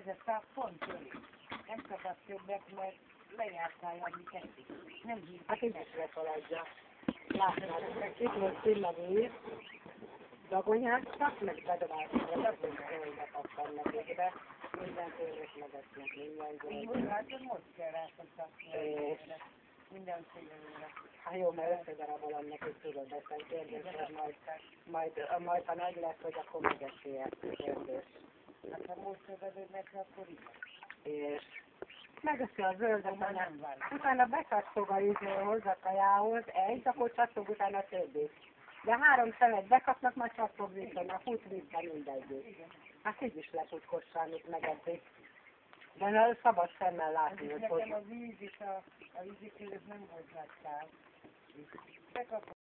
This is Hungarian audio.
ez a száp pont törik. Nem szabad többet, mert lejártál, ami teszik. Nem hívjuk Hát így is lefaladja. Látnád, itt volt csillag dagonyáztak, meg bedobáltak, meg bedobáltak nekikbe. Mindenféle megetnek, minden Így zöld. hát most kell rászoktatni. Mindenféle. Hát jó, mert összedarabolom nekik, tudod, de aztán kérdés, hogy majd, majd, majd, ha nagy lesz, hogy akkor megeszi ezt kérdés. Hát ha most szövedődnek, akkor így. És megeszi a zöldet, Már nem vár. utána bekasszog a izéhoz, a kajához, egy, akkor csattog utána a többi. De három szemet bekapnak, majd csattog vissza, mert fut vissza mindegyik. Hát így is le tud kossálni, megedik. De na, szabad szemmel látni, hogy hogy Nekem a víz és a, a vízi között nem szál. Bekapom